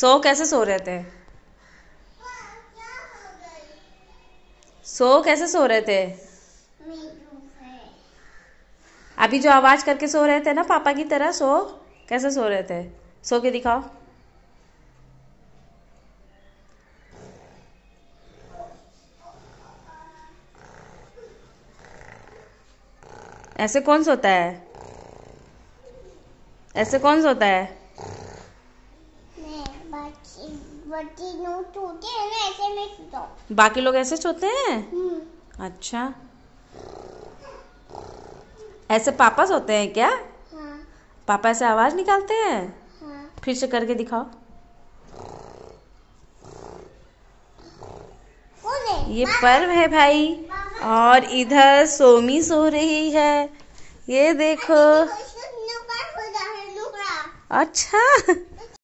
सो कैसे सो रहे थे? सो कैसे सो रहे थे? अभी जो आवाज़ करके सो रहे थे ना पापा की तरह, सो कैसे सो रहे थे? सो के दिखाओ। ऐसे कौन सोता है? ऐसे कौन सोता है? बाकी लोग ऐसे सोते हैं? हम्म, अच्छा। ऐसे पापा सोते हैं क्या? हाँ, पापा ऐसे आवाज़ निकालते हैं? हाँ। फिर से करके दिखाओ। ये पर्व है भाई और इधर सोमी सो रही है। ये देखो। नुकरा। अच्छा।